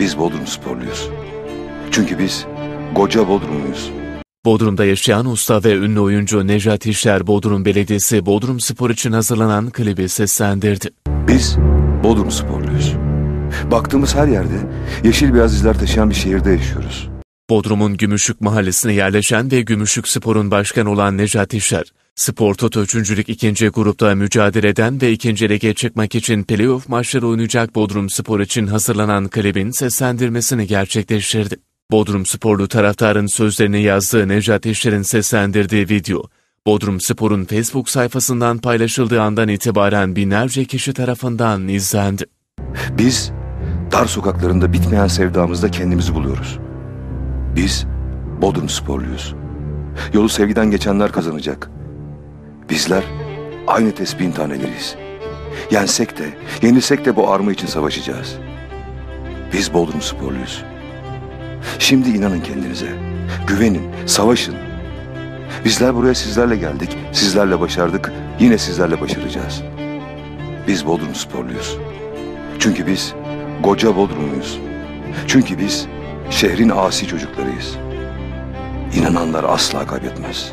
Biz Bodrum sporluyuz. Çünkü biz Goca Bodrumluyuz. Bodrum'da yaşayan usta ve ünlü oyuncu Nejat İşler Bodrum Belediyesi Bodrum Spor için hazırlanan klibi seslendirdi. Biz Bodrum sporluyuz. Baktığımız her yerde yeşil beyaz izler taşıyan bir şehirde yaşıyoruz. Bodrum'un Gümüşlük mahallesine yerleşen ve Gümüşlük Spor'un başkanı olan Nejat İşler, Spor Toto 3. ikinci grupta mücadele eden ve ikinci lige çıkmak için playoff maçları oynayacak Bodrum Spor için hazırlanan klibin seslendirmesini gerçekleştirdi. Bodrum Sporlu taraftarın sözlerini yazdığı Nejat İşler'in seslendirdiği video, Bodrum Spor'un Facebook sayfasından paylaşıldığı andan itibaren binlerce kişi tarafından izlendi. Biz dar sokaklarında bitmeyen sevdamızda kendimizi buluyoruz. Biz Bodrum sporluyuz. Yolu sevgiden geçenler kazanacak. Bizler aynı tespihin taneleriyiz. Yensek de, yenilsek de bu arma için savaşacağız. Biz Bodrum sporluyuz. Şimdi inanın kendinize. Güvenin, savaşın. Bizler buraya sizlerle geldik, sizlerle başardık, yine sizlerle başaracağız. Biz Bodrum sporluyuz. Çünkü biz Goca Bodrumluyuz. Çünkü biz şehrin asi çocuklarıyız. İnananlar asla kaybetmez.